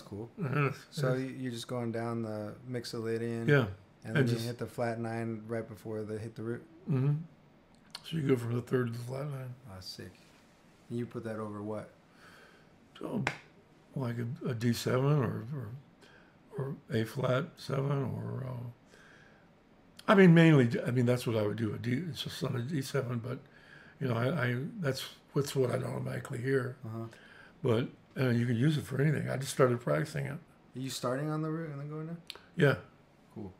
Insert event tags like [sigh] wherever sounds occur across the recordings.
Oh, that's cool. Uh, So you- you're just going down the Mixolydian. yeah. And then and you just- hit the flat nine right before they hit the root. hmm So you go from the third to the flat nine. Oh, sick. You put that over what? So, like a, a D seven or, or or A flat seven or. Uh, I mean, mainly. I mean, that's what I would do. A D. It's just on a D seven, but you know, I, I that's what's what I'd automatically hear. Uh huh. But uh, you can use it for anything. I just started practicing it. Are you starting on the root and then going down? Yeah. Cool.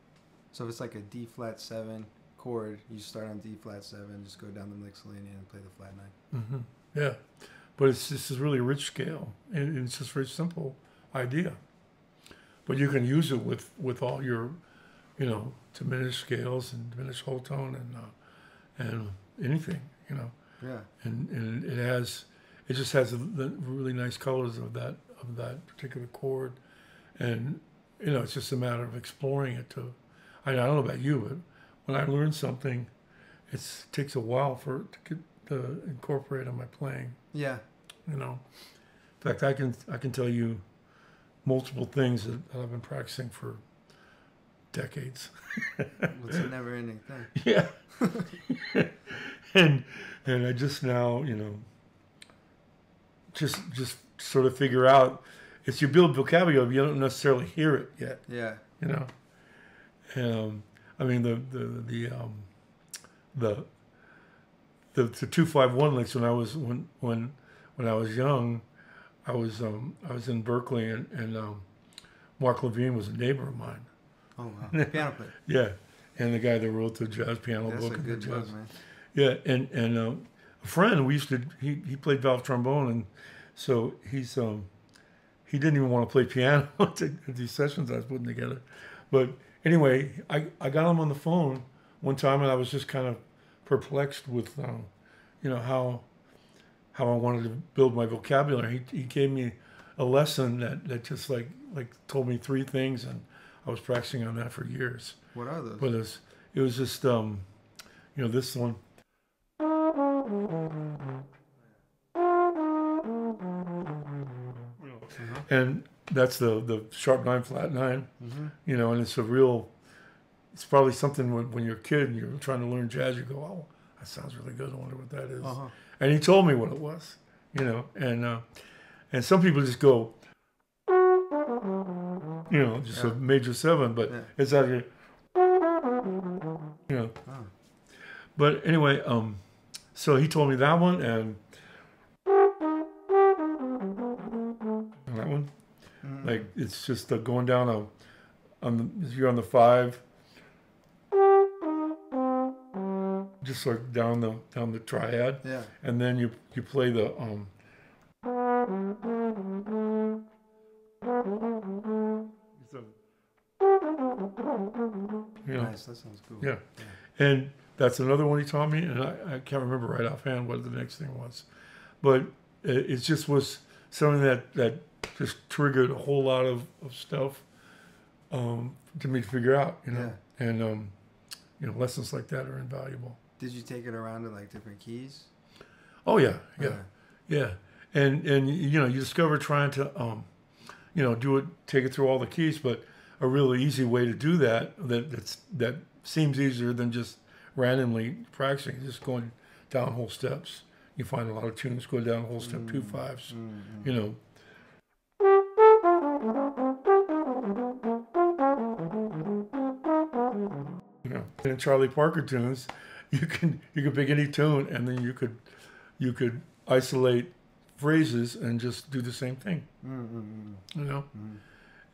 So if it's like a D flat seven chord, you start on D flat seven, just go down the Mixolydian and play the flat nine. mm-hmm. Yeah, but it's just a really rich scale, and it's just a very simple idea. But you can use it with with all your, you know, diminished scales and diminished whole tone and uh, and anything, you know, Yeah. and and it has, it just has the really nice colors of that of that particular chord, and you know, it's just a matter of exploring it. To, I, I don't know about you, but when I learn something, it's, it takes a while for it to get to incorporate in my playing. Yeah. You know, in fact, I can I can tell you multiple things that, that I've been practicing for decades. It's a [laughs] never ending thing. yeah, [laughs] and and I just now you know just just sort of figure out it's you build vocabulary, but you don't necessarily hear it yet. Yeah. You know, um, I mean the the the um, the the, the two five one licks when I was when when when I was young, I was um, I was in Berkeley and, and um, Mark Levine was a neighbor of mine. Oh wow. Piano player. [laughs] Yeah, and the guy that wrote the jazz piano That's book a good the book, man. Yeah, and and um, friend we used to he he played valve trombone and so he's um he didn't even want to play piano [laughs] at these sessions I was putting together, but anyway I I got him on the phone one time and I was just kind of perplexed with um, you know how how I wanted to build my vocabulary. He he gave me a lesson that that just like like told me three things and I was practicing on that for years. What are those? But it was, it was just, um, you know, this one. And that's the, the sharp nine, flat 9 Mhm. you know, and it's a real, it's probably something when, when you're a kid and you're trying to learn jazz, you go, oh, that sounds really good. I wonder what that is. Uh-huh. And he told me what it was, you know, and, uh, and some people just go, you know, just a major seven, but Yeah. it's actually, you know. Oh. But anyway, um, so he told me that one and that one. Mhm. Like it's just uh, going down a on the you're on the five, just like down the down the triad, Yeah. and then you you play the um. it's a- You know, Nice. That sounds cool. Yeah. and that's another one he taught me, and I, I can't remember right offhand what the next thing was, but it, it just was something that that just triggered a whole lot of, of stuff um, to me to figure out, you know, and um, you know lessons like that are invaluable. Did you take it around to like different keys? Oh yeah, yeah, Okay. yeah, and and you know you discover trying to um, you know do it, take it through all the keys, but a really easy way to do that that that's that seems easier than just randomly practicing, just going down whole steps. You find a lot of tunes go down whole step two fives, Mm-hmm. you know. You know, in Charlie Parker tunes, [laughs] you can you can pick any tune and then you could you could isolate phrases and just do the same thing. Mm-hmm. You know,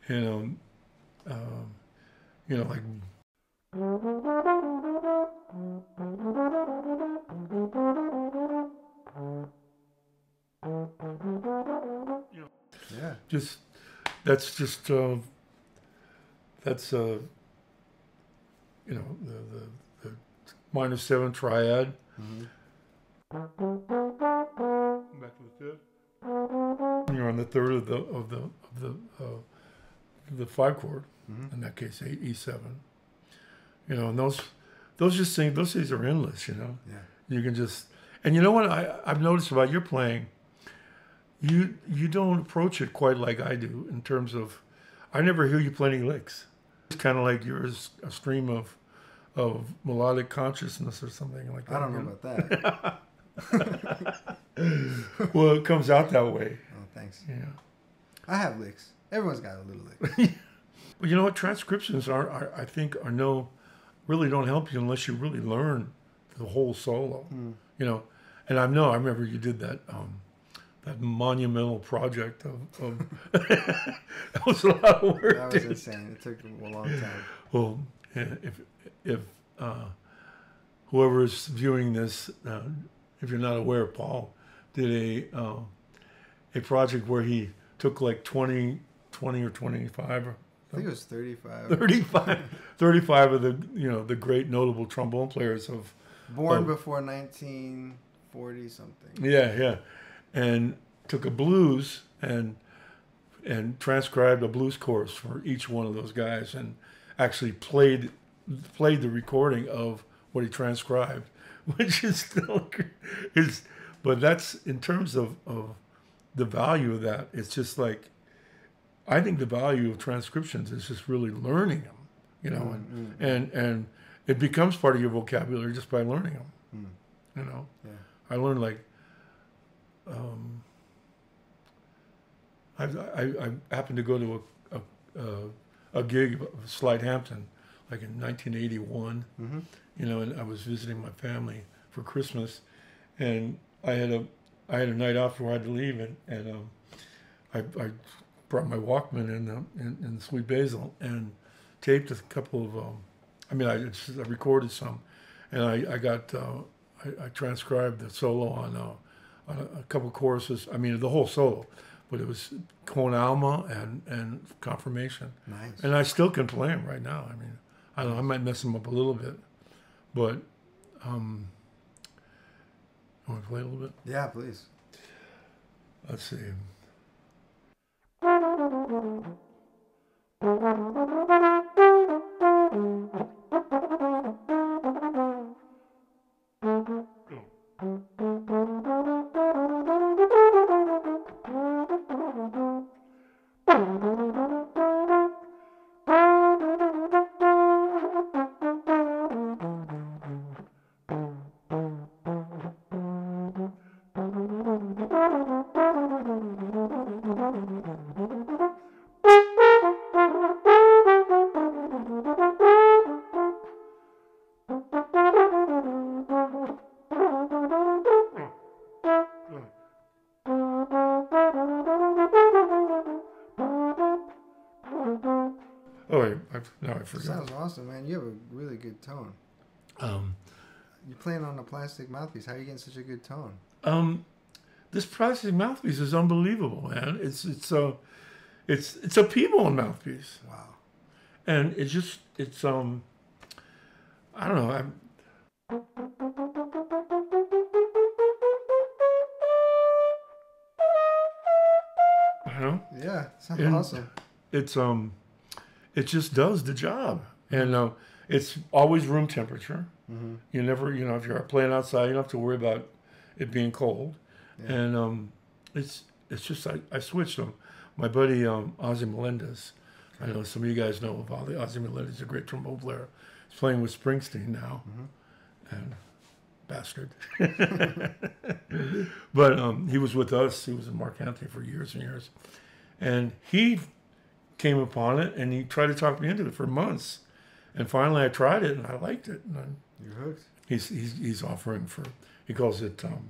and um, um, you know, like Yeah. just that's just uh, that's uh, you know the, the the minor seven triad. Mhm. Back to the fifth. You're on the third of the of the of the uh, the five chord. Mhm. In that case, eight E seven. You know, and those those just things those things are endless. You know, Yeah. you can just and you know what I I've noticed about your playing. you you don't approach it quite like I do in terms of I never hear you play any licks. It's kind of like you're a stream of of melodic consciousness or something like that. I don't know about that. [laughs] well, it comes out that way. Oh, thanks. Yeah. I have licks. Everyone's got a little lick. [laughs] but you know what? Transcriptions are, are, I think, are no, really don't help you unless you really learn the whole solo. Mm. You know, and I know I remember you did that. Um, that monumental project of, of [laughs] that was a lot of work. That was dude. insane. It took a long time. Well, if if uh, whoever is viewing this, uh, if you're not aware, Paul did a uh, a project where he took like 20, 20 or 25 or I think it was 35. 35, [laughs] 35 of the, you know, the great notable trombone players of born of, before 1940 something. Yeah, yeah. And took a blues and and transcribed a blues course for each one of those guys and actually played played the recording of what he transcribed, [laughs] which is still is but that's in terms of, of the value of that, it's just like I think the value of transcriptions is just really learning them, you know, mm-hmm. and, and and it becomes part of your vocabulary just by learning them. Mm. You know, yeah. I learned like, um, I, I, I happened to go to a a, a gig of Slide Hampton, like in 1981, mm-hmm. you know, and I was visiting my family for Christmas, and I had a I had a night off before I had to leave, and, and um, I, I, brought my Walkman in, uh, in, in Sweet Basil and taped a couple of. Um, I mean, I, I recorded some, and I, I got uh, I, I, transcribed the solo on, uh, on a, a, couple choruses. I mean, the whole solo, but it was Con Alma and and Confirmation. Nice. And I still can play them right now. I mean, I don't know. I might mess them up a little bit, but. Um, want to play a little bit? Yeah, please. Let's see. Thank you. Forgot. Sounds awesome, man. You have a really good tone. Um, You're playing on a plastic mouthpiece. How are you getting such a good tone? Um, this plastic mouthpiece is unbelievable, man. It's it's a, it's it's a Peavone mouthpiece. Wow. And it's just it's um, I don't know. I'm. I know. Yeah, sounds and awesome. It's um it just does the job. And uh, it's always room temperature. Mm-hmm. You never, you know, if you're playing outside, you don't have to worry about it being cold. Yeah. And um, it's it's just I, I switched them. My buddy um, Ozzy Melendez, I know some of you guys know of Ozzy. Ozzy Melendez, a great trombone player. He's playing with Springsteen now, mm-hmm. and bastard. [laughs] but um, he was with us. He was in Marc Anthony for years and years, and he came upon it and he tried to talk me into it for months. And finally I tried it and I liked it. And I, You're hooked. He's, he's, he's offering for, he calls it um,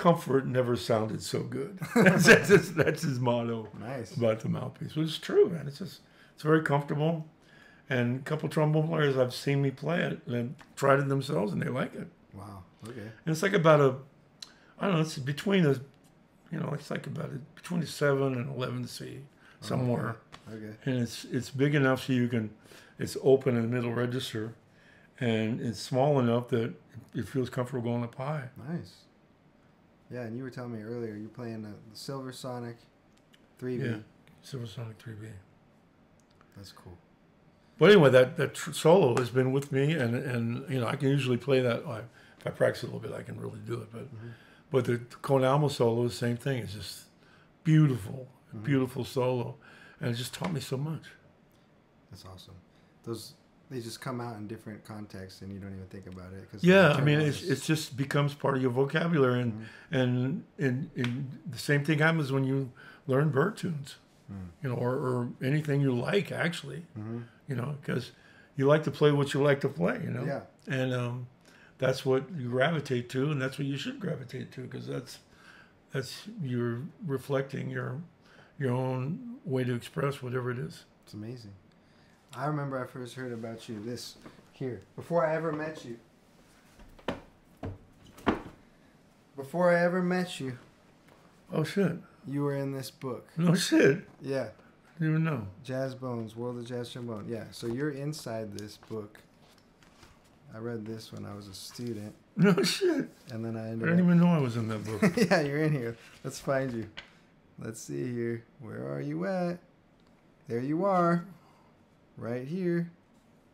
comfort never sounded so good. that's, [laughs] that's, his, that's his motto nice. about the mouthpiece, which is true, man. It's just, it's very comfortable. And a couple trombone players I've seen me play it and tried it themselves and they like it. Wow. Okay. And it's like about a, I don't know, it's between a you know, it's like about it between a seven and eleven C somewhere. Okay. okay. And it's it's big enough so you can, it's open in the middle register, and it's small enough that it feels comfortable going up high. Nice. Yeah, and you were telling me earlier you're playing the Silver Sonic, 3B. Yeah, Silver Sonic 3B. That's cool. But anyway, that that tr- solo has been with me, and and you know I can usually play that. if I practice a little bit, I can really do it. But mm-hmm But the Con Alma solo, the same thing. It's just beautiful, Mhm. beautiful solo, and it just taught me so much. That's awesome. Those they just come out in different contexts, and you don't even think about it. Cause Yeah, I mean, it's it's just becomes part of your vocabulary, and Mhm. and and, and the same thing happens when you learn bird tunes, Mm. you know, or, or anything you like actually, Mhm. you know, because you like to play what you like to play, you know, Yeah. and um, that's what you gravitate to, and that's what you should gravitate to, because that's that's you're reflecting your your own way to express whatever it is. It's amazing. I remember I first heard about you this here before I ever met you. Before I ever met you, Oh shit! you were in this book. No shit! Yeah, didn't know. Jazz Bones, World of Jazz Trombone. Yeah, so you're inside this book. I read this when I was a student, [laughs] No shit! and then I I didn't up. even know I was in that book. [laughs] yeah, you're in here. Let's find you. Let's see here. Where are you at? There you are. Right here.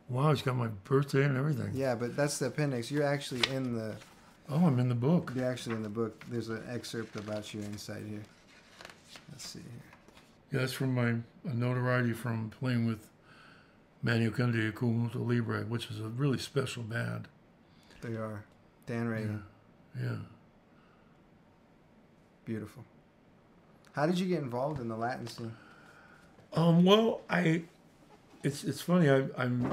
wow, it's got my birthday and everything. Yeah, but that's the appendix. You're actually in the Oh, I'm in the book. you're actually in the book. There's an excerpt about you inside here. Let's see here. Yeah, that's from my a notoriety from playing with Manny Oquendo, Conjunto Libre, which is a really special band. They are. Dan Reagan. Yeah. Beautiful. How did you get involved in the Latin scene? Um, well, I, it's it's funny. I, I'm,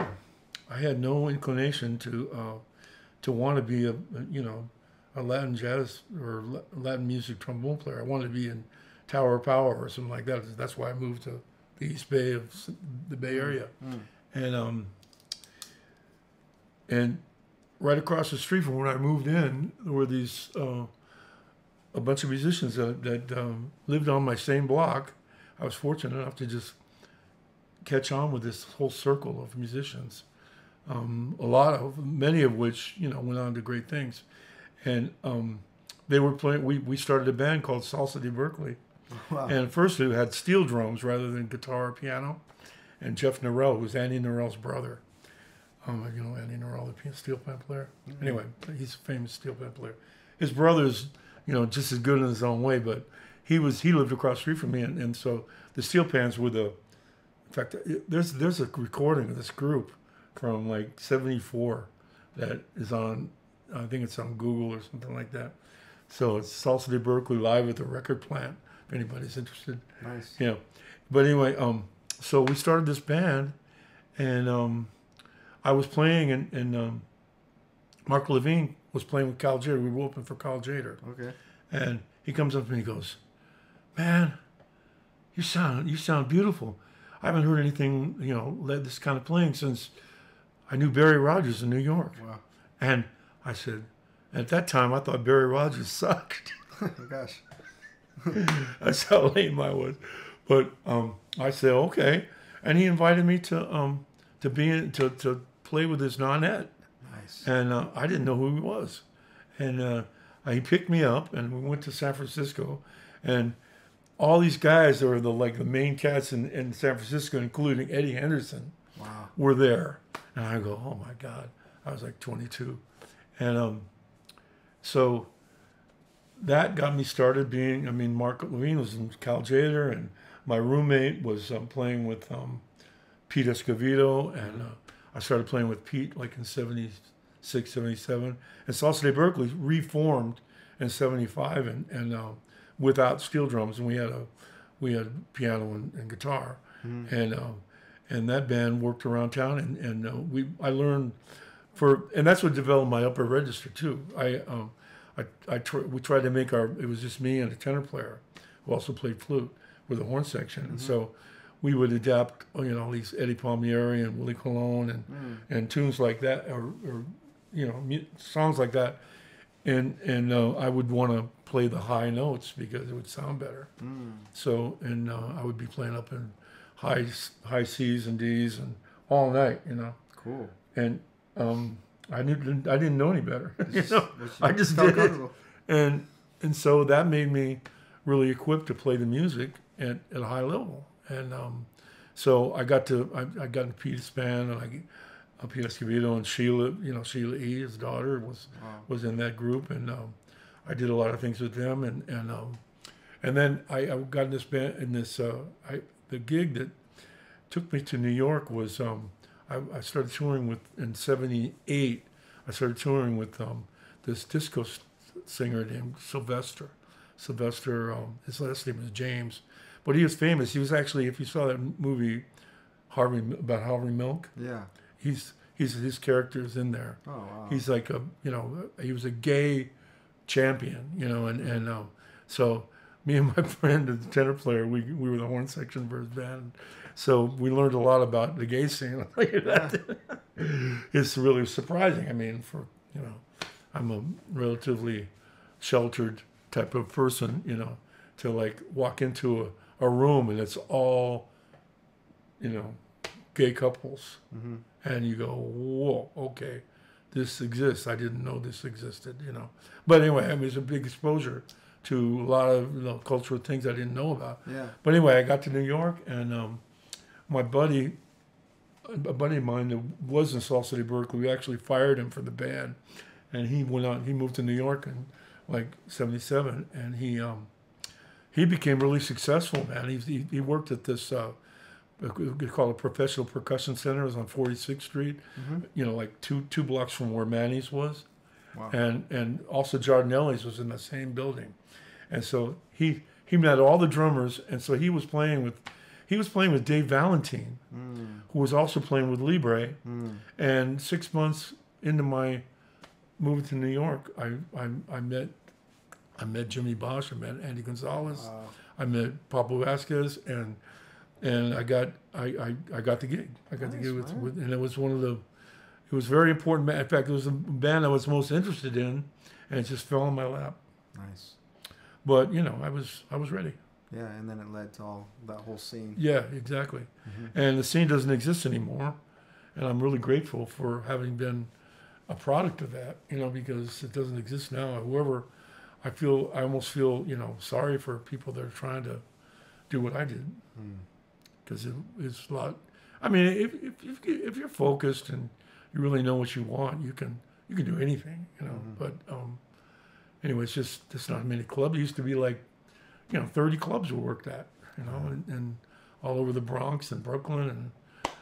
I had no inclination to, uh, to want to be a, you know, a Latin jazz or Latin music trombone player. I wanted to be in Tower of Power or something like that. That's why I moved to the East Bay of the Bay Area. Mm. And um and right across the street from where I moved in there were these uh, a bunch of musicians that, that um, lived on my same block. I was fortunate enough to just catch on with this whole circle of musicians. Um, a lot of many of which you know went on to great things, and um, they were playing. We we started a band called Salsa de Berkeley, Wow. and first we had steel drums rather than guitar or piano. And Jeff Narell, who's Andy Narell's brother. Um, you know Andy Norell, the steel pan player. Anyway, he's a famous steel pan player. His brother's, you know, just as good in his own way, but he was he lived across the street from me, and, and so the steel pans were the. In fact, there's there's a recording of this group from like '74 that is on. I think it's on Google or something like that. So it's Salsa de Berkeley live at the record plant. If anybody's interested, nice. yeah. But anyway, um, so we started this band, and um, I was playing, and, and um, Mark Levine was playing with Cal Tjader. We were open for Cal Tjader, Okay. and he comes up to me and he goes, "Man, you sound you sound beautiful. I haven't heard anything, you know, like this kind of playing since I knew Barry Rogers in New York." Wow. And I said, at that time, I thought Barry Rogers sucked. oh [laughs] gosh. [laughs] That's how lame I was. But um, I said okay, and he invited me to um, to be in, to to play with his nonette, Nice. and uh, I didn't know who he was, and uh, he picked me up, and we went to San Francisco, and all these guys that were the like the main cats in, in San Francisco, including Eddie Henderson, Wow. were there, and I go, oh my god, I was like 22, and um, so that got me started being. I mean, Mark Levine was in Cal Tjader, and my roommate was um, playing with um, Pete Escovedo, and uh, I started playing with Pete like in 76, 77. And Salsa de Berkeley reformed in 75 and, and uh, without steel drums, and we had a we had piano and, and guitar, and uh, and that band worked around town, and and uh, we I learned for and that's what developed my upper register too. I um, I, I tr- we tried to make our it was just me and a tenor player who also played flute with a horn section, and so we would adapt you know these Eddie Palmieri and Willie Colon and Mm. and tunes like that or, or you know mu- songs like that, and and uh, I would want to play the high notes because it would sound better. Mm. So and uh, I would be playing up in high high C's and D's and all night, you know, Cool. and um, I knew I didn't know any better, [laughs] you know. I just did it. and and so that made me really equipped to play the music at, at a high level and um, so I got to I, I got into Peter's band and I uh, Peter Escovedo and Sheila you know Sheila E his daughter was Wow. was in that group and um, I did a lot of things with them, and and um, and then I, I got in this band in this uh, I the gig that took me to New York was um, I, I started touring with in '78. I started touring with um, this disco singer named Sylvester. Sylvester, um, his last name was James, but he was famous. He was actually, if you saw that movie, Harvey about Harvey Milk, Yeah. he's he's his character's in there. Oh wow. He's like a you know he was a gay champion, you know, and and um, so me and my [laughs] friend, the tenor player, we we were the horn section for his band. So we learned a lot about the gay scene. [laughs] It's really surprising. I mean, for you know, I'm a relatively sheltered type of person, you know, to like walk into a, a room and it's all, you know, gay couples, hmm and you go, whoa, okay, this exists. I didn't know this existed, you know. But anyway, I mean, it's a big exposure to a lot of you know, cultural things I didn't know about. Yeah. But anyway, I got to New York, and um, my buddy, a buddy of mine that was in Salsa de Berkeley, we actually fired him for the band, and he went on. He moved to New York in like '77, and he um, he became really successful, man. He he, he worked at this. Uh, we call it professional percussion center. It was on 46th Street, hmm you know, like two two blocks from where Manny's was Wow. and and also Giardinelli's was in the same building, and so he he met all the drummers, and so he was playing with he was playing with Dave Valentine, Mm. who was also playing with Libre, Mm. and six months into my move to New York, I I, I met I met Jimmy Bosch, I met Andy Gonzalez, Wow. I met Pablo Vasquez, and and I got I, I, I got the gig. I got the gig with, with and it was one of the it was very important. In fact, it was the band I was most interested in, and it just fell in my lap. Nice. But you know, I was I was ready. Yeah, and then it led to all that whole scene. Yeah, exactly. Mhm. And the scene doesn't exist anymore, and I'm really grateful for having been a product of that. You know, because it doesn't exist now. Whoever, I feel I almost feel you know sorry for people that are trying to do what I did Mm. because it, it's a lot. I mean, if, if if if you're focused and you really know what you want, you can you can do anything, you know. Mhm. But um, anyway, it's just there's not many clubs. It used to be like, you know, 30 clubs we worked at, you know, and, and all over the Bronx and Brooklyn and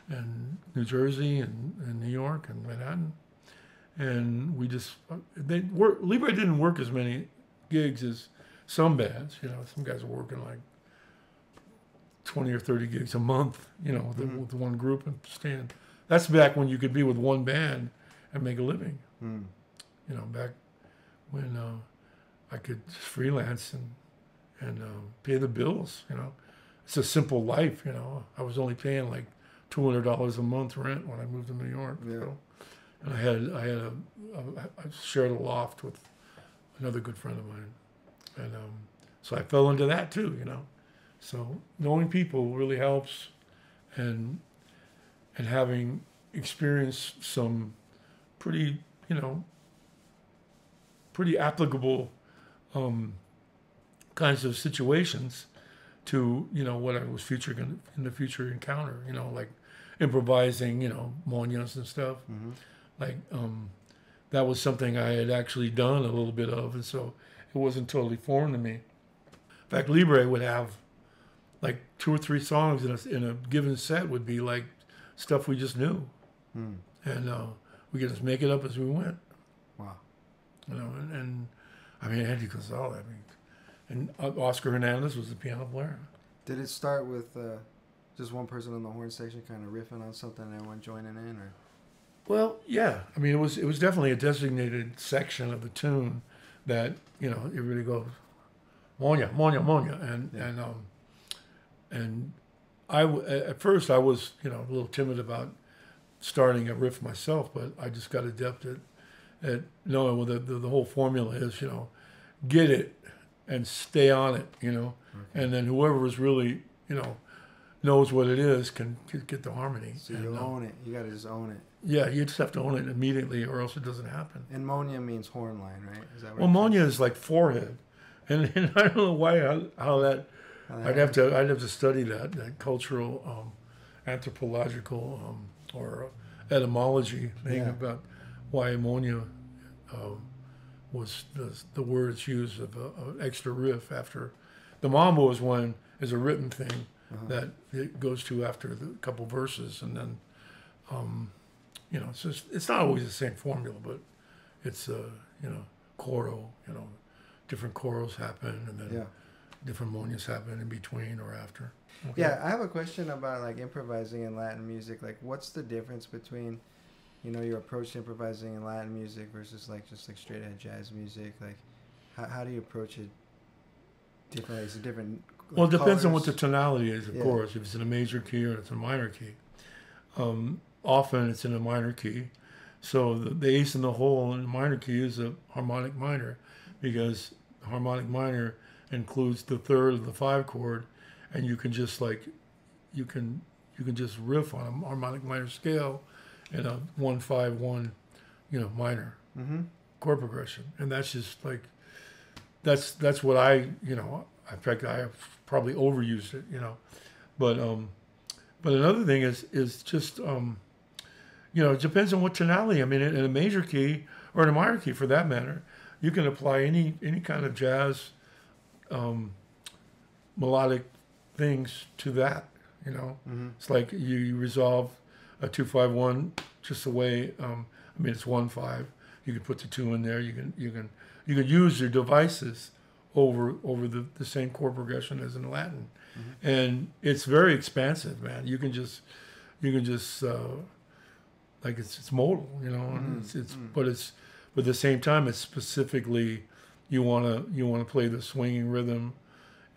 and New Jersey and, and New York and Manhattan, and we just they work. Libre didn't work as many gigs as some bands. You know, some guys are working like 20 or 30 gigs a month, you know, with, Mhm. with one group and stand. That's back when you could be with one band and make a living, Mm. you know, back when uh, I could just freelance and, and uh, pay the bills, you know. It's a simple life, you know. I was only paying like $200 a month rent when I moved to New York. Yeah. So, and I had, I had a, a, I shared a loft with another good friend of mine. And um, so I fell into that too, you know. So knowing people really helps, and and having experienced some pretty, you know, pretty applicable um, kinds of situations to you know what I was future gonna, in the future encounter. You know, like improvising, you know, monias and stuff. hmm Like um, that was something I had actually done a little bit of, and so it wasn't totally foreign to me. In fact, Libre would have like two or three songs in a, in a given set would be like stuff we just knew, Mm. and uh, we could just make it up as we went. Wow. You know, and, and I mean Andy Gonzalez, I mean, and uh, Oscar Hernandez was the piano player. Did it start with uh, just one person on the horn section kind of riffing on something and everyone joining in, or? Well, yeah. I mean, it was it was definitely a designated section of the tune that you know it really goes, Monya, Monya, Monya, and Yeah. and um, and I at first I was you know a little timid about starting a riff myself, but I just got adept at at knowing what the, the the whole formula is. You know, get it and stay on it. You know, Okay. and then whoever is really you know knows what it is can, can get the harmony. So you uh, own it. You gotta just own it. Yeah, you just have to own it immediately, or else it doesn't happen. And monia means horn line, right? Is that Well, monia is like forehead, [laughs] and, and I don't know why how, how that. I'd have to I'd have to study that that cultural, um, anthropological, um, or etymology thing Yeah. about why ammonia um, was the, the words used of an extra riff after. The mambo is one is a written thing Uh-huh. that it goes to after the couple verses, and then, um, you know, it's just it's not always the same formula, but it's uh, you know choro, you know, different choros happen, and then Yeah. different monias happen in between or after. Okay? Yeah, I have a question about like improvising in Latin music. Like, what's the difference between, you know, your approach to improvising in Latin music versus like just like straight ahead jazz music? Like, how, how do you approach it differently? Is it different? like, Well, it depends on what the tonality is, of Yeah. course. If it's in a major key or it's a minor key. Um, often it's in a minor key. So the, the ace in the hole in the minor key is a harmonic minor because harmonic minor includes the third of the five chord and you can just like you can you can just riff on a harmonic minor scale in a one five one you know minor Mhm. chord progression, and that's just like that's that's what I you know. In fact, I have probably overused it, you know, but um, but another thing is is just um, you know, it depends on what tonality. I mean, in, in a major key or in a minor key, for that matter, you can apply any any kind of jazz um, melodic things to that. You know, Mhm. it's like you, you resolve a two five one just the way. Um, I mean, it's one five. You can put the two in there. You can you can you can use your devices over over the, the same chord progression as in Latin, and it's very expansive, man. You can just you can just uh, like it's it's modal, you know. Mhm, it's it's mm. but it's but at the same time it's specifically you want to you want to play the swinging rhythm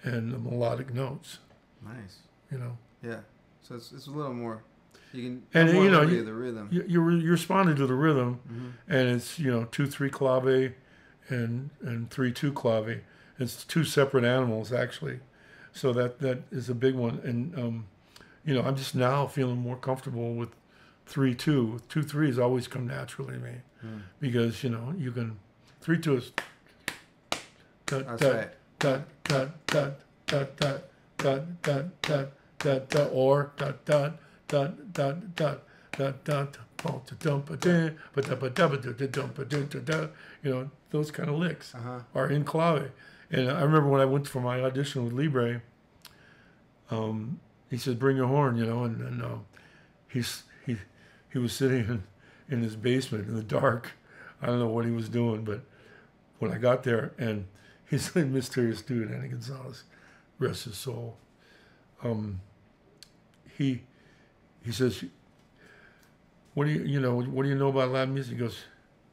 and the melodic notes, Nice. you know. Yeah. So it's, it's a little more. You can. And, you know, you- the rhythm. You you're, you're responding to the rhythm, Mhm. and it's you know two three clave and and three two clave it's two separate animals actually so that that is a big one and um you know i'm just now feeling more comfortable with three two two threes always come naturally to me Mm. because you know you can three two is dot, dot, dot dot dot dot dot dot dot dot dot dot or dot dot dot dot dot dot dot you know those kind of licks Uh huh. are in clave and I remember when I went for my audition with Libre um, he said bring your horn you know and, and uh, he's he was sitting in, in his basement in the dark. I don't know what he was doing but when I got there and [laughs] he's a mysterious dude Andy Gonzalez rest his soul. Um, he he says what do you you know what do you know about Latin music? He goes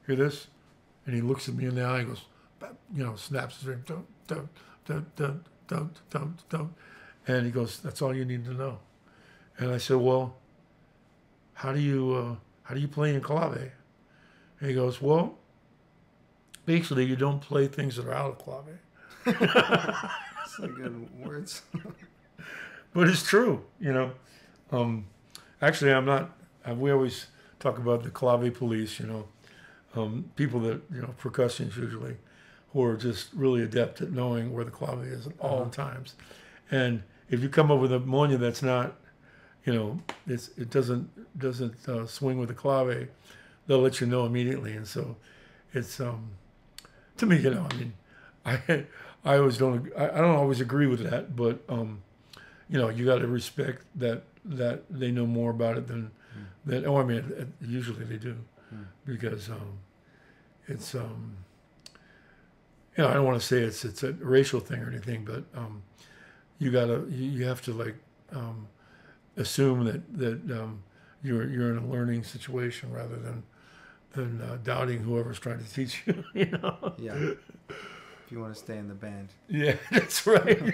hear this? And he looks at me in the eye and goes you know snaps his ring dum, dum, dum. and he goes that's all you need to know. And I said well how do you uh, how do you play in clave and he goes well basically you don't play things that are out of clave Some good words. [laughs] but it's true, you know. Um, actually, I'm not. Uh, we always talk about the clave police, you know, um, people that you know percussionists usually, who are just really adept at knowing where the clave is at all Uh-huh. times. And if you come up with a monia that's not, you know, it's it doesn't doesn't uh, swing with the clave, they'll let you know immediately. And so, it's um, to me, you know, I mean, I I always don't I, I don't always agree with that, but um, you know, you got to respect that that they know more about it than that. Oh, I mean, usually they do, Mm. because um, it's um, you know, I don't want to say it's it's a racial thing or anything, but um, you gotta you, you have to like um, assume that that um, you're you're in a learning situation rather than than uh, doubting whoever's trying to teach you. [laughs] You know. Yeah. if you want to stay in the band. Yeah, [laughs] that's right. [laughs]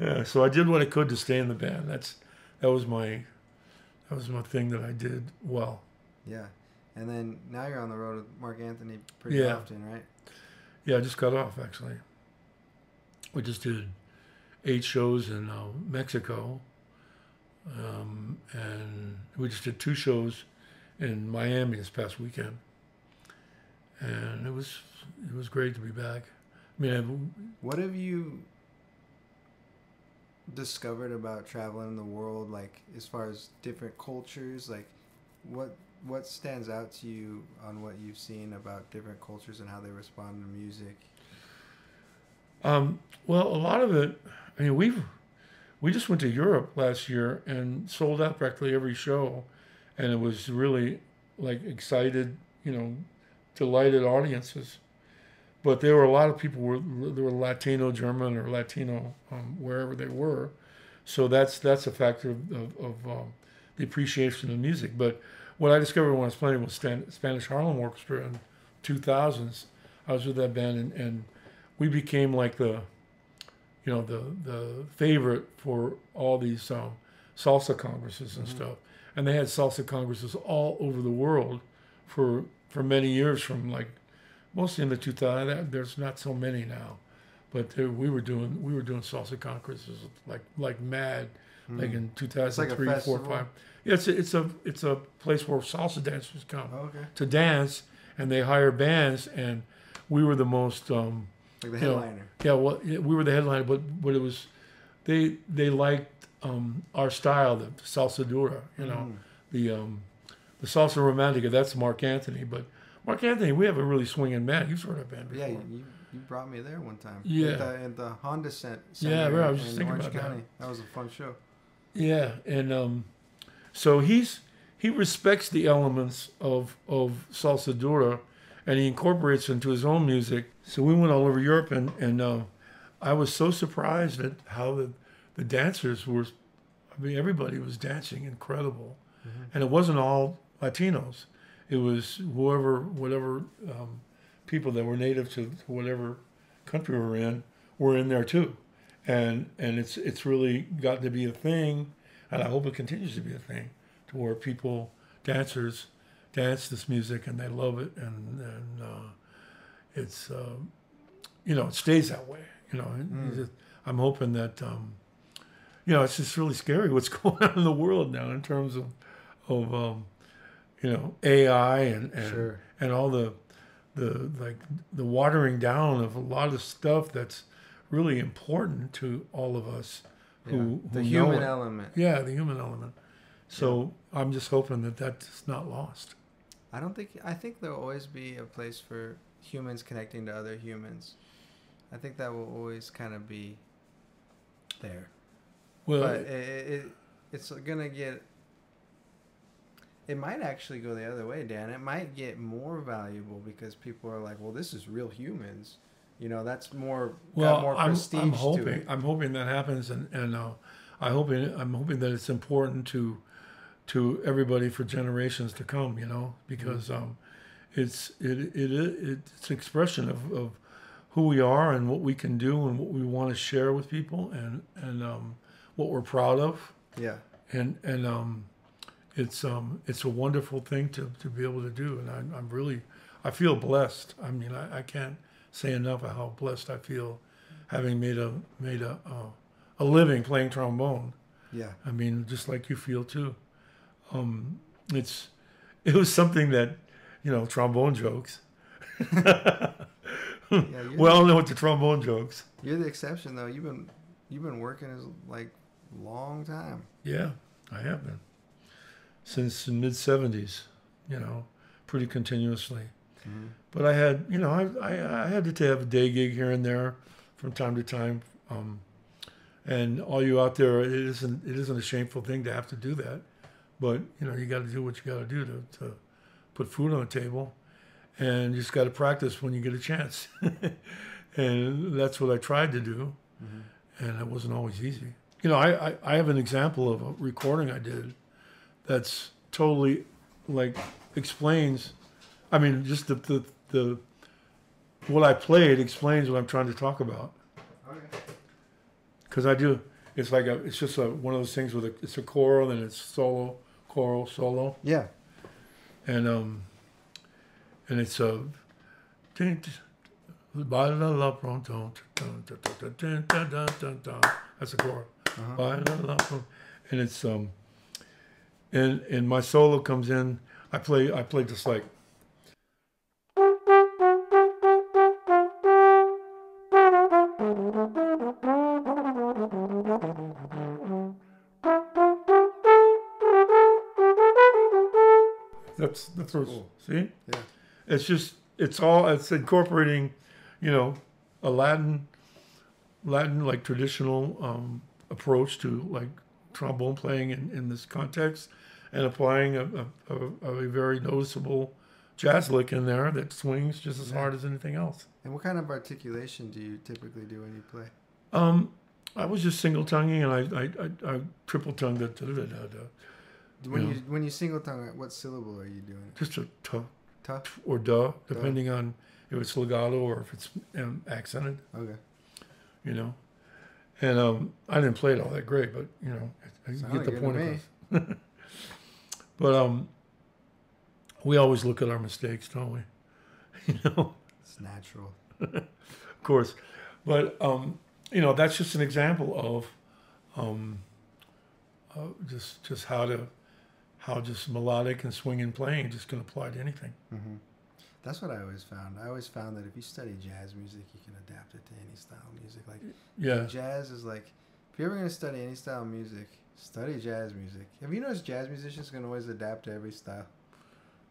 yeah, so I did what I could to stay in the band. That's that was my that was my thing that I did well. Yeah. And then now you're on the road with Marc Anthony pretty Yeah. often, right? Yeah, I just got off actually. We just did eight shows in uh, Mexico, um, and we just did two shows in Miami this past weekend, and it was it was great to be back. I mean, I, What have you discovered about traveling the world, like as far as different cultures? Like, what what stands out to you on what you've seen about different cultures and how they respond to music? Um, well, a lot of it. I mean, we've we just went to Europe last year and sold out practically every show, and it was really like excited, you know, delighted audiences. But there were a lot of people were there were Latino, German, or Latino um, wherever they were, so that's that's a factor of, of, um, the appreciation of music. But what I discovered when I was playing with Spanish Harlem Orchestra in 2000s, I was with that band and, and we became like the, you know, the the favorite for all these um, salsa congresses and mm-hmm. stuff. And they had salsa congresses all over the world for for many years, from like mostly in the 2000s. There's not so many now, but there, we were doing we were doing salsa congresses like like mad, mm-hmm. like in 2003, like four, five. Yeah, it's a, it's a it's a place where salsa dancers come oh, okay. to dance, and they hire bands, and we were the most um, like the headliner. Know, yeah, well, we were the headliner, but but it was they they liked um, our style, the salsa dura, you know, mm. the um, the salsa romantica. That's Marc Anthony, but Marc Anthony, we have a really swinging band. You've heard of band before. Yeah, you, you brought me there one time. Yeah, at the, at the Honda Center. Yeah, right. I was just thinking Orange about County. that. That was a fun show. Yeah, and um, so he's he respects the elements of of salsa dura, and he incorporates into his own music. So we went all over Europe, and and uh, I was so surprised at how the the dancers were. I mean, everybody was dancing incredible, mm-hmm. and it wasn't all Latinos. It was whoever, whatever um, people that were native to whatever country we were in were in there too, and and it's it's really got to be a thing, and I hope it continues to be a thing to where people, dancers, dance this music and they love it, and and uh, it's uh, you know it stays that way. You know, mm. I'm hoping that um, you know it's just really scary [laughs] what's going on in the world now in terms of of um, you know AI and and, sure. and all the the like the watering down of a lot of stuff that's really important to all of us who, yeah. who the human element. Yeah, the human element. So yeah. I'm just hoping that that's not lost. I don't think. I think there'll always be a place for humans connecting to other humans. I think that will always kind of be there. Well, but it, it it's gonna get. It might actually go the other way, Dan. It might get more valuable because people are like, "Well, this is real humans." You know, that's more. Well, more I'm, I'm hoping. I'm hoping that happens, and and uh, I hoping I'm hoping that it's important to to everybody for generations to come. You know, because mm-hmm. um, it's it, it it it's expression of, of who we are and what we can do and what we want to share with people and and um, what we're proud of. Yeah. And and um, it's um it's a wonderful thing to, to be able to do and I, I'm really I feel blessed. I mean I, I can't say enough of how blessed I feel having made a made a uh, a living playing trombone. Yeah. I mean just like you feel too um, it's it was something that you know trombone jokes. [laughs] yeah, [laughs] well, know what the trombone jokes. You're the exception, though. You've been you've been working as like long time. Yeah, I have been since the mid '70s. You know, pretty continuously. Mm-hmm. But I had, you know, I, I, I had to have a day gig here and there from time to time. Um, and all you out there, it isn't it isn't a shameful thing to have to do that. But you know, you got to do what you got to do to, to put food on the table, and you just got to practice when you get a chance. [laughs] and that's what I tried to do, mm-hmm. and it wasn't always easy. You know, I, I, I have an example of a recording I did that's totally like explains. I mean, just the the, the what I played explains what I'm trying to talk about. Because I do, it's like a, it's just a, one of those things with a, it's a choral and it's solo, choral solo. Yeah. And um, and it's a. That's a chord. Uh-huh. And it's um, and and my solo comes in. I play I play just like That's cool. see. Yeah. It's just it's all it's incorporating, you know, a Latin, Latin like traditional um, approach to like trombone playing in, in this context, and applying a, a, a, a very noticeable jazz lick in there that swings just as Yeah. hard as anything else. And what kind of articulation do you typically do when you play? Um, I was just single tonguing, and I I, I, I triple tongued it. Da, da, da, da, da. When you when you single tongue, what syllable are you doing? Just a t Tough. or duh, depending on if it's legato or if it's um, accented. Okay. you know. And um, I didn't play it all that great, but you know, I, get the point to me. across. [laughs] but um, we always look at our mistakes, don't we? [laughs] You know, It's natural. [laughs] of course. But um, you know, that's just an example of um, uh, just just how to how just melodic and swinging playing just can apply to anything. hmm That's what I always found. I always found that if you study jazz music, you can adapt it to any style of music. Like Yeah. jazz is like, if you're ever gonna study any style of music, study jazz music. Have you noticed jazz musicians can always adapt to every style?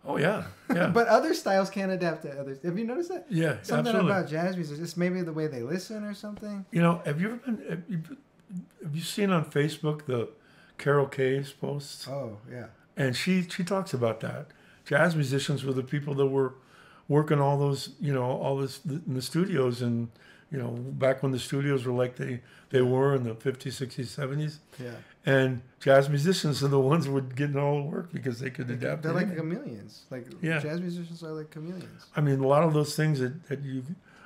Oh yeah. Yeah. [laughs] but other styles can't adapt to others. Have you noticed that? yeah. Something absolutely. about jazz music. It's maybe the way they listen or something. You know, have you ever been? Have you, have you seen on Facebook the Carol Kaye's posts? Oh yeah. And she she talks about that. Jazz musicians were the people that were working all those, you know, all this in the studios, and you know, back when the studios were like they they were in the 50s, 60s, 70s. Yeah. And jazz musicians are the ones who were getting all the work because they could adapt. They're like chameleons. Like Yeah. jazz musicians are like chameleons. I mean, a lot of those things that, that you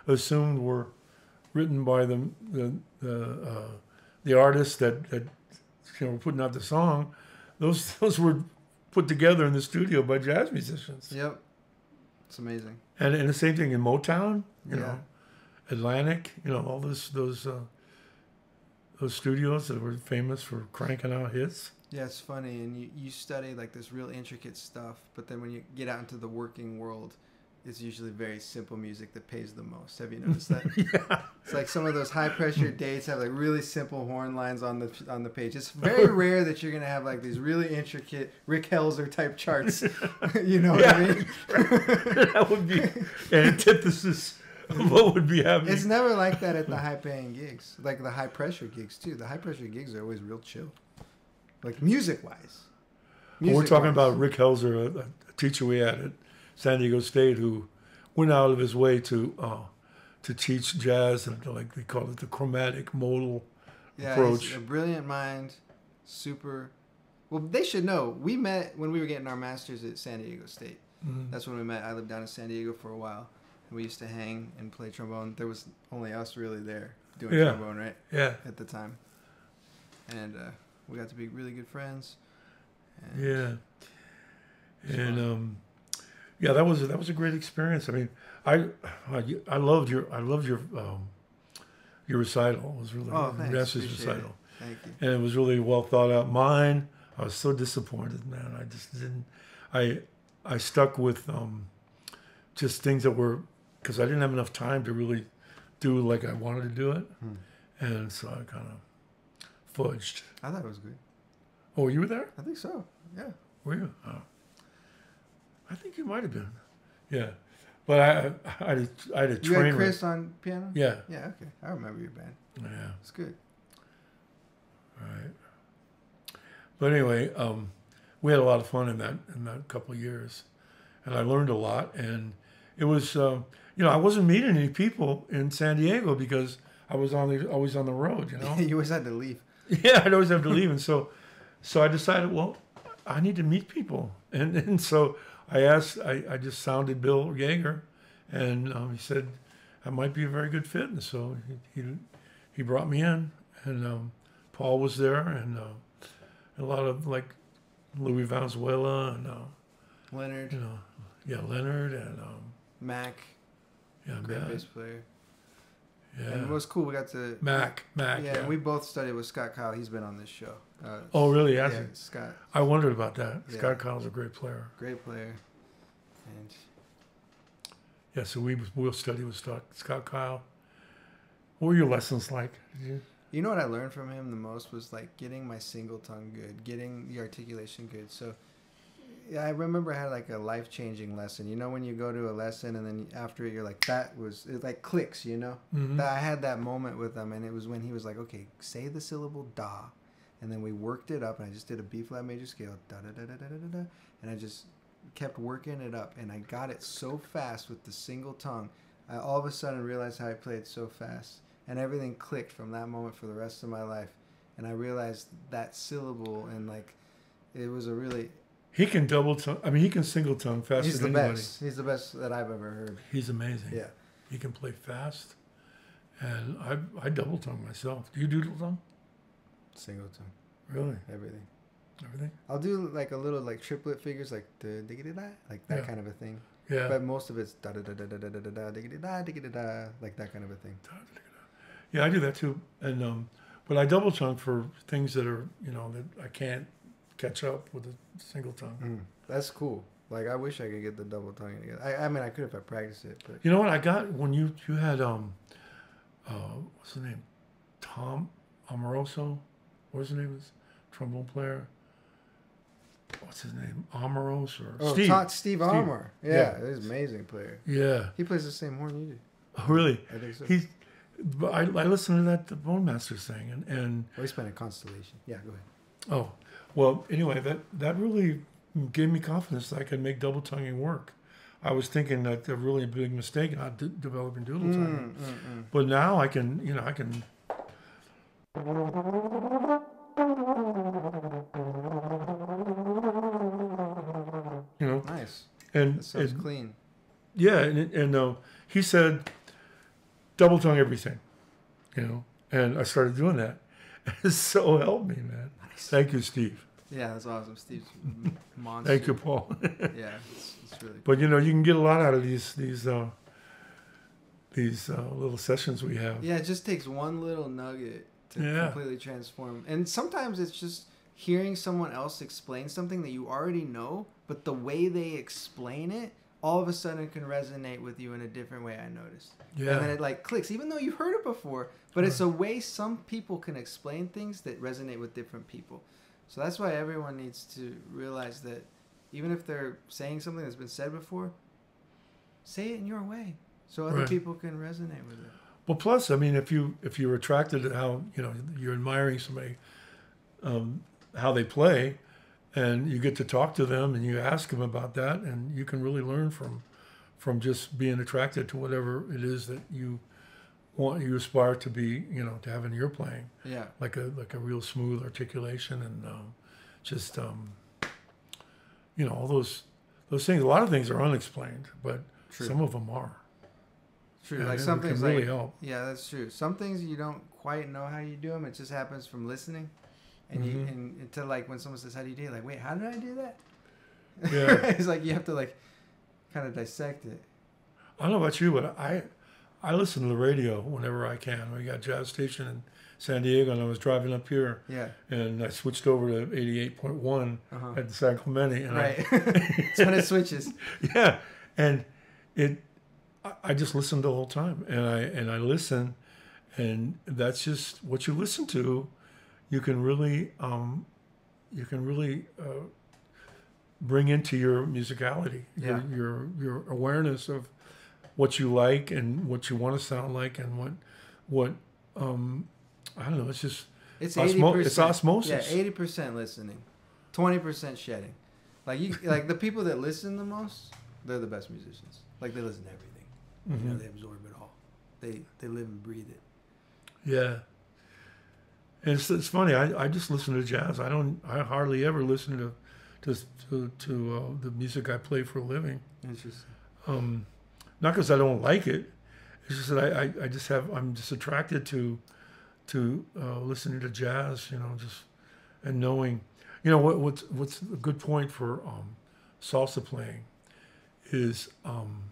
assumed were written by the the the, uh, the artists that, that you know were putting out the song, those [laughs] those were put together in the studio by jazz musicians. Yep. It's amazing. And and the same thing in Motown, you Yeah. know, Atlantic, you know, all those those uh, those studios that were famous for cranking out hits. Yeah, it's funny, and you, you study like this real intricate stuff, but then when you get out into the working world, it's usually very simple music that pays the most. Have you noticed that? [laughs] yeah. It's like some of those high pressure [laughs] dates have like really simple horn lines on the on the page. It's [laughs] very rare that you're gonna have like these really intricate Rick Helzer type charts. you know what I mean? that would be an antithesis of what would be happening. It's never like that at the high paying gigs, like the high pressure gigs too. The high pressure gigs are always real chill, like music wise. Well, we're talking about Rick Helzer, a, a teacher we had at San Diego State, who went out of his way to uh, to teach jazz, and like they call it the chromatic modal. yeah, approach. A brilliant mind, super. Well, they should know. We met when we were getting our masters at San Diego State. Mm. That's when we met. I lived down in San Diego for a while, and we used to hang and play trombone. There was only us really there doing Yeah. trombone, right, Yeah, at the time, and uh, we got to be really good friends. And yeah, and um, yeah, that was that was a great experience. I mean, I I, I loved your I loved your um, your recital. It was really Oh, thanks. Recital. it. Thank you. and it was really well thought out. Mine, I was so disappointed, man. I just didn't. I I stuck with um, just things that were because I didn't have enough time to really do like I wanted to do it, Hmm. and so I kind of fudged. I thought it was good. Oh, you were there? I think so. Yeah. Were you? Oh. I think you might have been. Yeah, but I I, I had a, I had a You train. had. Chris on piano. Yeah, Yeah. Okay. I remember your band. yeah. It's good. Right. But anyway, um, we had a lot of fun in that in that couple of years, and I learned a lot. And it was, um, you know, I wasn't meeting any people in San Diego because I was on the always on the road. You know, [laughs] you always had to leave. yeah, I'd always have to leave, and so, so I decided, well, I need to meet people, and and so I asked, I, I just sounded Bill Yeager, and um, he said I might be a very good fit, and so he he, he brought me in, and um, Paul was there, and uh, a lot of like Louis Valenzuela, and uh, Leonard, you know, yeah, Leonard, and um, Mac, yeah, great bass player. Yeah, And it was cool. We got to Mac, Mac, Yeah, yeah. we both studied with Scott Kyle. He's been on this show. Uh, oh, really? Yeah, he? Scott, I wondered about that. Yeah. Scott Kyle's a great player. great player. And Yeah, so we we'll study with Scott, Scott Kyle. What were your lessons like? You? you know what I learned from him the most was like getting my single tongue good, getting the articulation good. So I remember I had like a life changing lesson. You know, when you go to a lesson and then after it, you're like, that was it. Like clicks. You know, Mhm. I had that moment with him, and it was when he was like, okay, say the syllable da, and then we worked it up, and I just did a B flat major scale da da da da da da da, da and I just kept working it up, and I got it so fast with the single tongue. I all of a sudden realized how I played so fast, and everything clicked from that moment for the rest of my life. And I realized that syllable, and like, it was a really. He can double tongue. I mean, he can single tongue faster He's the than anybody. best. He's the best that I've ever heard. He's amazing. Yeah. He can play fast, and I I double tongue myself. Do you doodle tongue? Single tongue, Really? everything. Everything? I'll do like a little like triplet figures, like the diggity da, like that Yeah. kind of a thing. Yeah. But most of it's da da da da da da da da da diggity da diggity da, like that kind of a thing. Yeah, I do that too. And um, but I double tongue for things that are you know that I can't catch up with a single tongue. Mm, that's cool. Like I wish I could get the double tongue together. I, I mean, I could if I practiced it, but You know what I got when you you had um, uh, what's his name, Tom Amoroso, what's his name? Is trombone player. What's his name? Amoros or oh, Steve? Steve, Steve Armour. Yeah, Yeah. he's an amazing player. Yeah, He plays the same horn you do. oh, [laughs] really. I think so. He's. But I, I listened to that the Bone Masters thing and and Well, he's a constellation. Yeah, go ahead. Oh, well, anyway, that, that really gave me confidence that I could make double tonguing work. I was thinking that a really a big mistake not de- developing doodle tonguing. Mm, mm, mm. But now I can, you know, I can. You know, Nice. and, That sounds and clean. yeah, and, and uh, he said, double tongue everything, you know, and I started doing that. [laughs] It so helped me, man. Thank you, Steve. Yeah, that's awesome. Steve's monster. Thank you, Paul. [laughs] Yeah, it's, it's really. But you know, you can get a lot out of these these uh, these uh, little sessions we have. Yeah, it just takes one little nugget to Yeah. completely transform. And sometimes it's just hearing someone else explain something that you already know, but the way they explain it all of a sudden can resonate with you in a different way I noticed. Yeah. And then it like clicks, even though you've heard it before. But it's a way some people can explain things that resonate with different people. So that's why everyone needs to realize that even if they're saying something that's been said before, say it in your way. So other Right. people can resonate with it. Well, plus, I mean, if you if you're attracted to how you know you're admiring somebody, um, how they play, and you get to talk to them and you ask them about that, and you can really learn from from just being attracted to whatever it is that you want you aspire to be, you know, to have in your playing. Yeah. like a like a real smooth articulation and um, just um, you know all those those things. A lot of things are unexplained, but True. some of them are. True. And like it some things really like help. yeah, that's true. Some things you don't quite know how you do them. It just happens from listening, and you Mhm. and until like when someone says, "How do you do?" it? Like, wait, how did I do that? Yeah. [laughs] it's like you have to like kind of dissect it. I don't know about you, but I I listen to the radio whenever I can. We got jazz station in San Diego, and I was driving up here, Yeah. and I switched over to eighty eight point one Uh-huh. at San Clemente, and Right. I, [laughs] it's when it switches. yeah, and it I- I just listen the whole time, and I and I listen, and that's just what you listen to. You can really um, you can really uh, bring into your musicality, Yeah. your, your your awareness of what you like and what you want to sound like, and what what um, I don't know. It's just It's Osmo- eighty percent. it's osmosis. Yeah, eighty percent listening, twenty percent shedding. Like you, like the people that listen the most, they're the best musicians. Like they listen to everything. You know, Mhm. they absorb it all. They they live and breathe it. Yeah. And it's, it's funny. I, I just listen to jazz. I don't. I hardly ever listen to to to, to uh, the music I play for a living. Interesting. Um, not because I don't like it. It's just that I, I, I just have. I'm just attracted to to uh, listening to jazz. You know, just and knowing. You know what? What's what's a good point for um, salsa playing is um,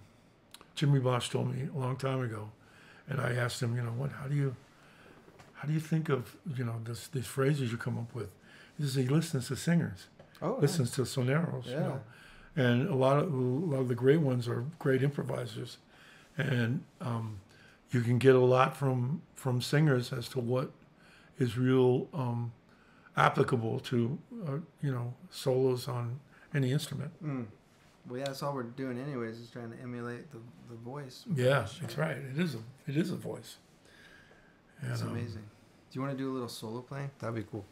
Jimmy Bosch told me a long time ago, and I asked him, you know, what? How do you how do you think of you know this, these phrases you come up with? He says he listens to singers, Oh, listens to soneros, Yeah. you know, and a lot of a lot of the great ones are great improvisers, and um, you can get a lot from from singers as to what is real um, applicable to uh, you know solos on any instrument. Mm. Well, yeah, that's all we're doing, anyways, is trying to emulate the, the voice. Yeah, that's right. It is a it is a voice. It's And, um, amazing. Do you want to do a little solo playing? That'd be cool.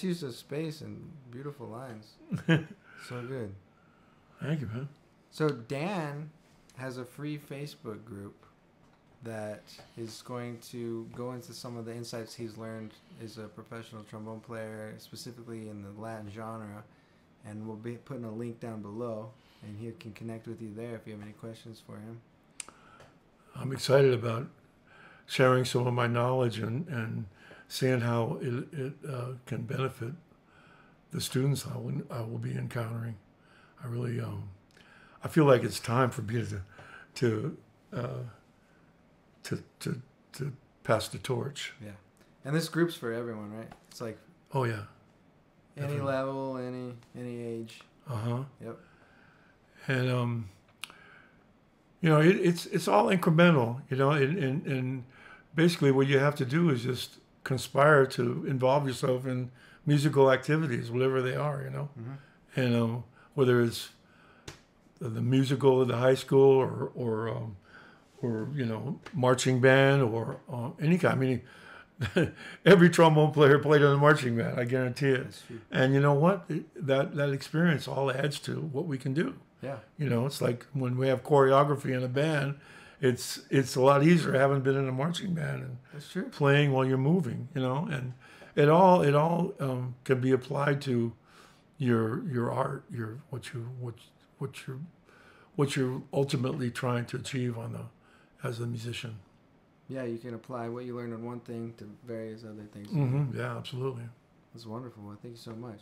Nice use of space and beautiful lines. [laughs] so good. Thank you, man. So Dan has a free Facebook group that is going to go into some of the insights he's learned as a professional trombone player, specifically in the Latin genre. And we'll be putting a link down below, and he can connect with you there if you have any questions for him. I'm excited about sharing some of my knowledge and, and seeing how it, it uh, can benefit the students I will, I will be encountering. I really, um, I feel like it's time for me to, to, uh, to, to, to pass the torch. Yeah. And this group's for everyone, right? It's like Oh yeah. any Definitely. level, any any age. Uh huh. Yep. and um, you know it, it's it's all incremental you know and, and and basically what you have to do is just conspire to involve yourself in musical activities whatever they are you know? Mhm. and um, whether it's the, the musical at the high school or or um, or you know marching band or uh, any kind. I mean [laughs] every trombone player played in a marching band i guarantee it. And you know what? That that experience all adds to what we can do. Yeah. you know, it's like when we have choreography in a band, it's it's a lot easier having been in a marching band and That's true. playing while you're moving, you know, and it all it all um, can be applied to your your art, your what you what what you're what you're ultimately trying to achieve on the as a musician. Yeah, you can apply what you learn on one thing to various other things. hmm Yeah, absolutely. That's wonderful. Well, thank you so much.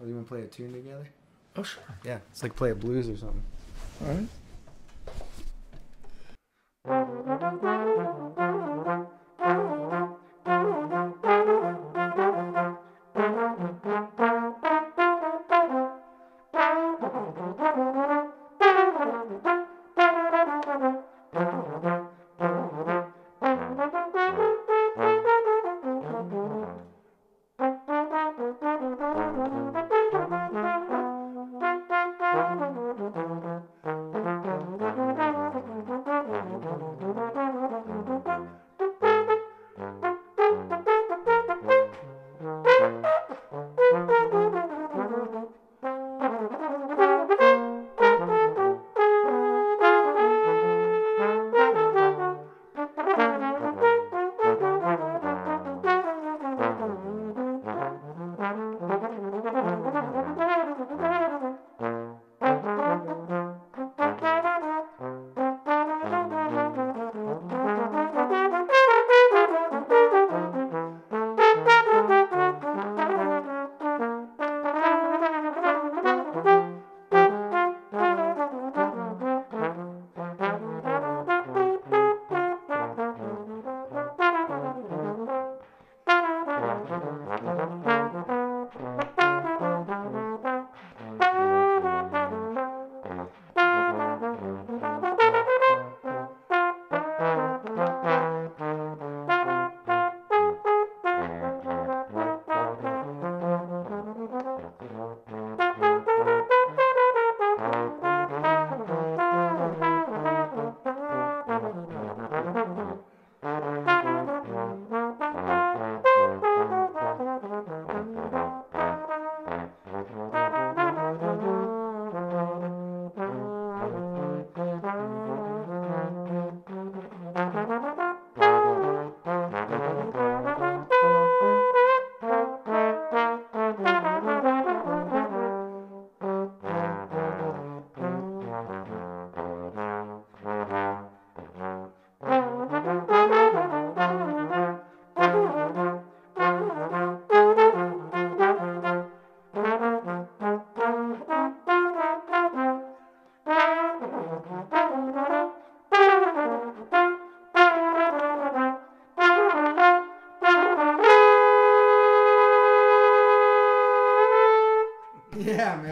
Oh, you want to play a tune together? Oh sure. Yeah, it's like play a blues or something. All right.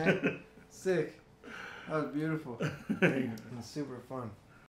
Man. [laughs] Sick. That was beautiful. [laughs] and super fun.